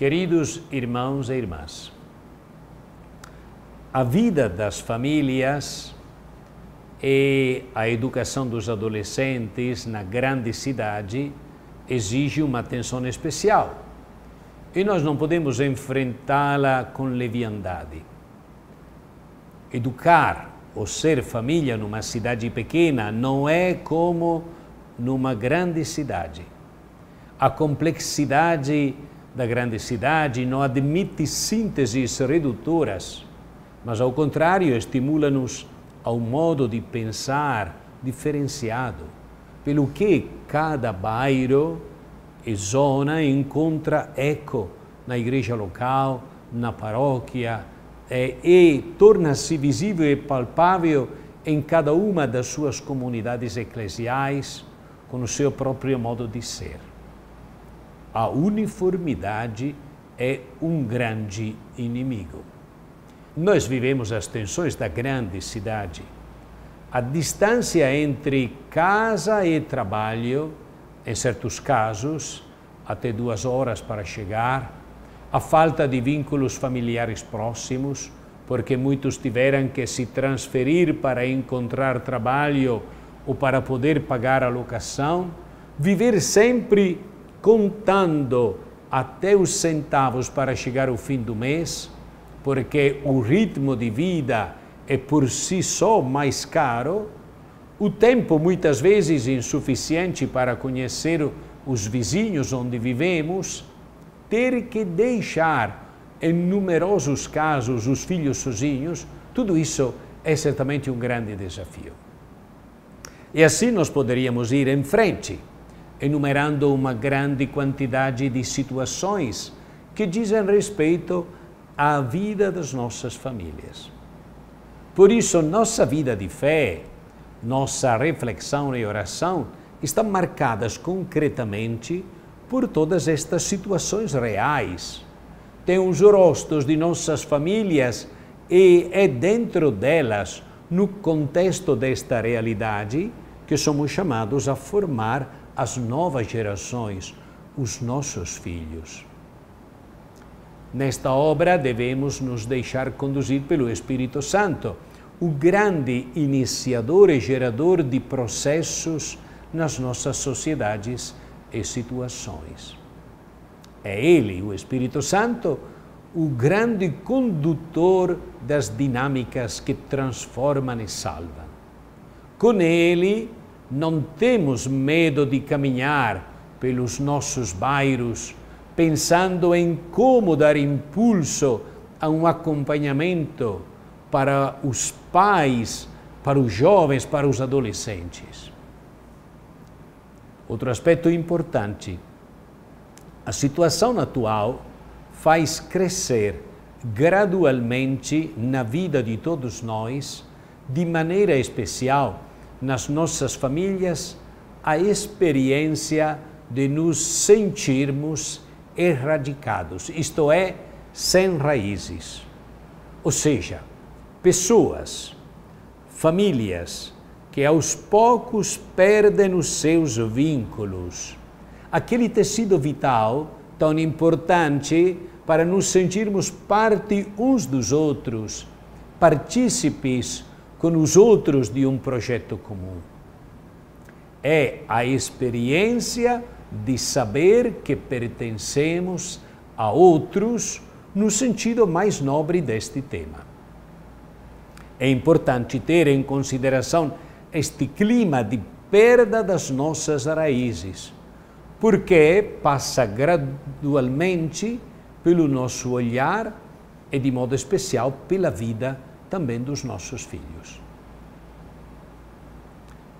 Queridos irmãos e irmãs, a vida das famílias e a educação dos adolescentes na grande cidade exige uma atenção especial e nós não podemos enfrentá-la com leviandade. Educar ou ser família numa cidade pequena não é como numa grande cidade. A complexidade da grande cidade não admite sínteses redutoras, mas ao contrário estimula-nos a um modo de pensar diferenciado, pelo que cada bairro e zona encontra eco na igreja local, na paróquia, é, e torna-se visível e palpável em cada uma das suas comunidades eclesiais, com o seu próprio modo de ser. A uniformidade é um grande inimigo. Nós vivemos as tensões da grande cidade. A distância entre casa e trabalho, em certos casos, até duas horas para chegar, a falta de vínculos familiares próximos, porque muitos tiveram que se transferir para encontrar trabalho ou para poder pagar a locação, viver sempre contando até os centavos para chegar ao fim do mês, porque o ritmo de vida é por si só mais caro, o tempo muitas vezes insuficiente para conhecer os vizinhos onde vivemos, ter que deixar, em numerosos casos, os filhos sozinhos, tudo isso é certamente um grande desafio. E assim nós poderíamos ir em frente, enumerando uma grande quantidade de situações que dizem respeito à vida das nossas famílias. Por isso, nossa vida de fé, nossa reflexão e oração estão marcadas concretamente por todas estas situações reais. Tem os rostos de nossas famílias e é dentro delas, no contexto desta realidade, que somos chamados a formar as novas gerações, os nossos filhos. Nesta obra devemos nos deixar conduzir pelo Espírito Santo, o grande iniciador e gerador de processos nas nossas sociedades e situações. É Ele, o Espírito Santo, o grande condutor das dinâmicas que transformam e salvam. Com Ele, não temos medo de caminhar pelos nossos bairros, pensando em como dar impulso a um acompanhamento para os pais, para os jovens, para os adolescentes. Outro aspecto importante: a situação atual faz crescer gradualmente na vida de todos nós, de maneira especial nas nossas famílias, a experiência de nos sentirmos erradicados, isto é, sem raízes. Ou seja, pessoas, famílias, que aos poucos perdem os seus vínculos. Aquele tecido vital tão importante para nos sentirmos parte uns dos outros, partícipes com os outros de um projeto comum. É a experiência de saber que pertencemos a outros no sentido mais nobre deste tema. É importante ter em consideração este clima de perda das nossas raízes, porque passa gradualmente pelo nosso olhar e, de modo especial, pela vida também dos nossos filhos.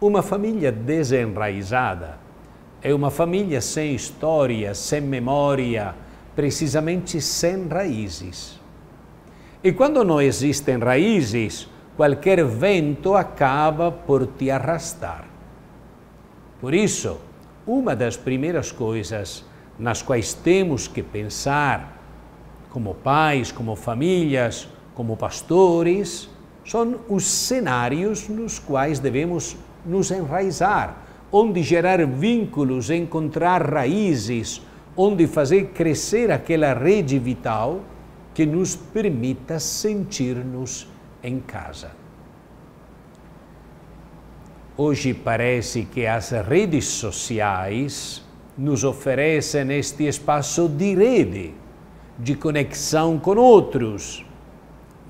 Uma família desenraizada é uma família sem história, sem memória, precisamente sem raízes. E quando não existem raízes, qualquer vento acaba por te arrastar. Por isso, uma das primeiras coisas nas quais temos que pensar, como pais, como famílias, como pastores, são os cenários nos quais devemos nos enraizar, onde gerar vínculos, encontrar raízes, onde fazer crescer aquela rede vital que nos permita sentir-nos em casa. Hoje parece que as redes sociais nos oferecem este espaço de rede, de conexão com outros,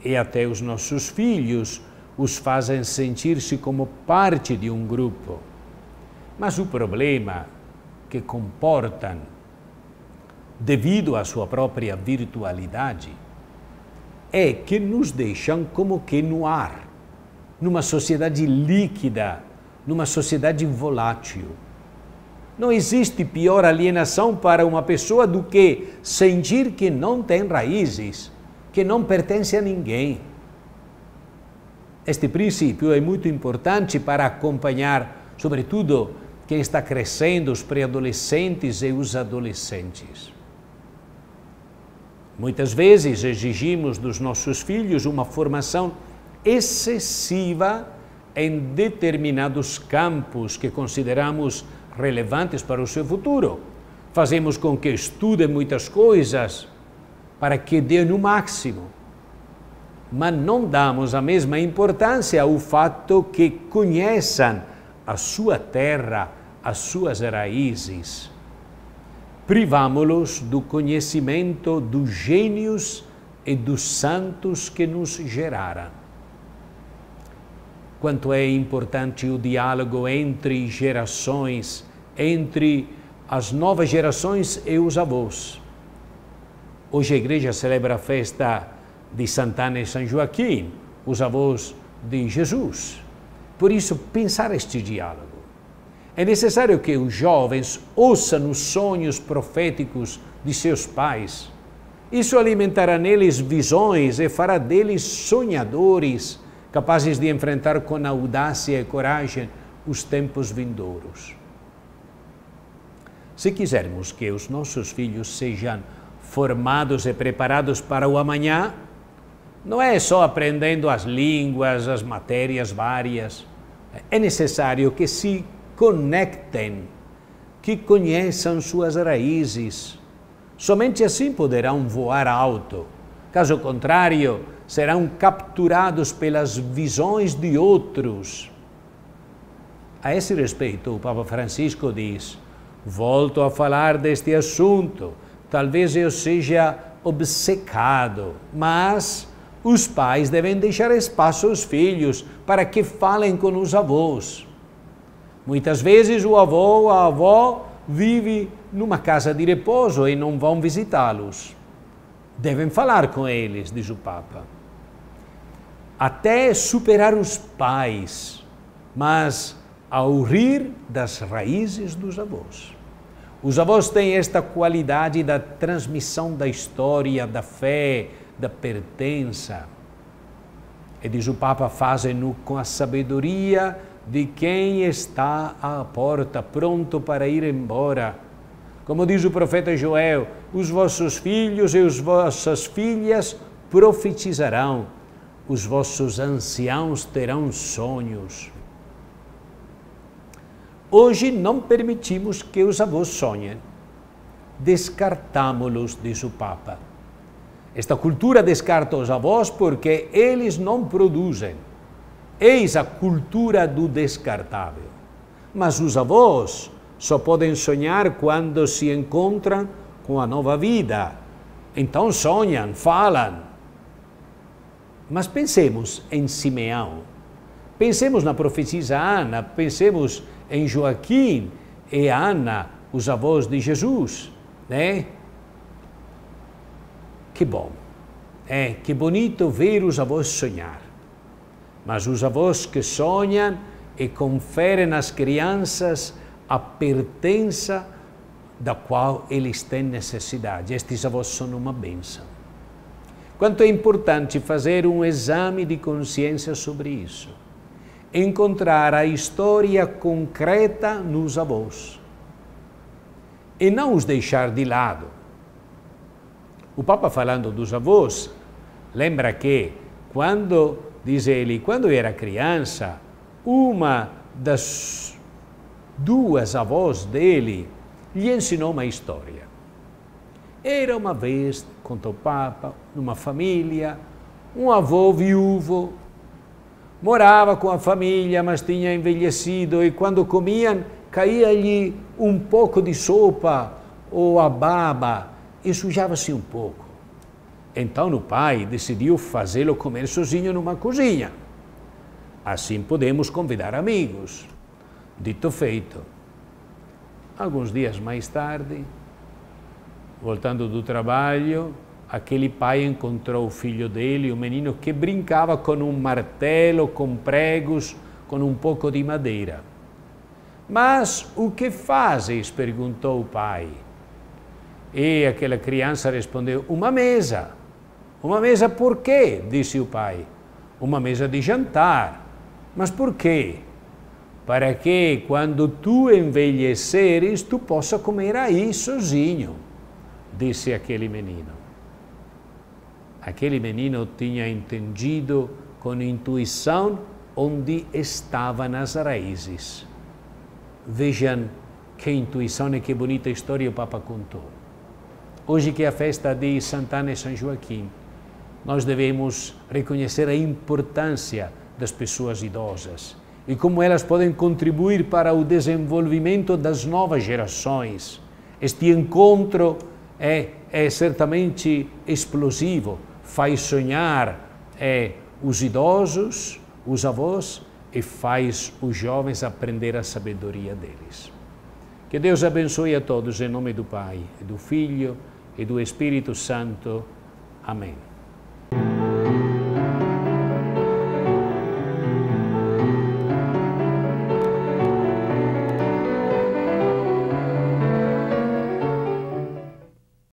e até os nossos filhos os fazem sentir-se como parte de um grupo. Mas o problema que comportam, devido à sua própria virtualidade, é que nos deixam como que no ar, numa sociedade líquida, numa sociedade volátil. Não existe pior alienação para uma pessoa do que sentir que não tem raízes, que não pertence a ninguém. Este princípio é muito importante para acompanhar, sobretudo, quem está crescendo, os pré-adolescentes e os adolescentes. Muitas vezes exigimos dos nossos filhos uma formação excessiva em determinados campos que consideramos relevantes para o seu futuro. Fazemos com que estudem muitas coisas para que dê no máximo. Mas não damos a mesma importância ao fato que conheçam a sua terra, as suas raízes. Privamos-los do conhecimento dos gênios e dos santos que nos geraram. Quanto é importante o diálogo entre gerações, entre as novas gerações e os avós. Hoje a igreja celebra a festa de Santana e São Joaquim, os avós de Jesus. Por isso, pensar este diálogo. É necessário que os jovens ouçam os sonhos proféticos de seus pais. Isso alimentará neles visões e fará deles sonhadores, capazes de enfrentar com audácia e coragem os tempos vindouros. Se quisermos que os nossos filhos sejam formados e preparados para o amanhã, não é só aprendendo as línguas, as matérias várias. É necessário que se conectem, que conheçam suas raízes. Somente assim poderão voar alto. Caso contrário, serão capturados pelas visões de outros. A esse respeito, o Papa Francisco diz: Volto a falar deste assunto. Talvez eu seja obcecado, mas os pais devem deixar espaço aos filhos para que falem com os avós. Muitas vezes o avô ou a avó vive numa casa de repouso e não vão visitá-los. Devem falar com eles, diz o Papa. Até superar os pais, mas ao rir das raízes dos avós. Os avós têm esta qualidade da transmissão da história, da fé, da pertença. E diz o Papa, fazem-no com a sabedoria de quem está à porta, pronto para ir embora. Como diz o profeta Joel, os vossos filhos e as vossas filhas profetizarão, os vossos anciãos terão sonhos. Hoje não permitimos que os avós sonhem. Descartámos-los, diz o Papa. Esta cultura descarta os avós porque eles não produzem. Eis a cultura do descartável. Mas os avós só podem sonhar quando se encontram com a nova vida. Então sonham, falam. Mas pensemos em Simeão. Pensemos na profetisa Ana, pensemos em Joaquim e Ana, os avós de Jesus, né? Que bom. É, que bonito ver os avós sonhar. Mas os avós que sonham e conferem às crianças a pertença da qual eles têm necessidade. Estes avós são uma bênção. Quanto é importante fazer um exame de consciência sobre isso. Encontrar a história concreta nos avós. E não os deixar de lado o Papa falando dos avós, lembra que quando, diz ele, quando era criança, uma das duas avós dele lhe ensinou uma história. Era uma vez, contou o Papa, numa família, um avô viúvo, morava com a família, mas tinha envelhecido e quando comiam caía-lhe um pouco de sopa ou a baba e sujava-se um pouco. Então o pai decidiu fazê-lo comer sozinho numa cozinha. Assim podemos convidar amigos. Dito feito. Alguns dias mais tarde, voltando do trabalho, aquele pai encontrou o filho dele, o menino que brincava com um martelo, com pregos, com um pouco de madeira. Mas o que fazes? perguntou o pai. E aquela criança respondeu: Uma mesa. Uma mesa por quê? disse o pai. Uma mesa de jantar. Mas por quê? Para que quando tu envelheceres, tu possa comer aí sozinho, disse aquele menino. Aquele menino tinha entendido com intuição onde estavam as raízes. Vejam que intuição e que bonita história o Papa contou. Hoje que é a festa de Santana e São Joaquim, nós devemos reconhecer a importância das pessoas idosas e como elas podem contribuir para o desenvolvimento das novas gerações. Este encontro é, é certamente explosivo, faz sonhar é, os idosos, os avós e faz os jovens aprender a sabedoria deles. Que Deus abençoe a todos em nome do Pai, do Filho e do Espírito Santo. Amém.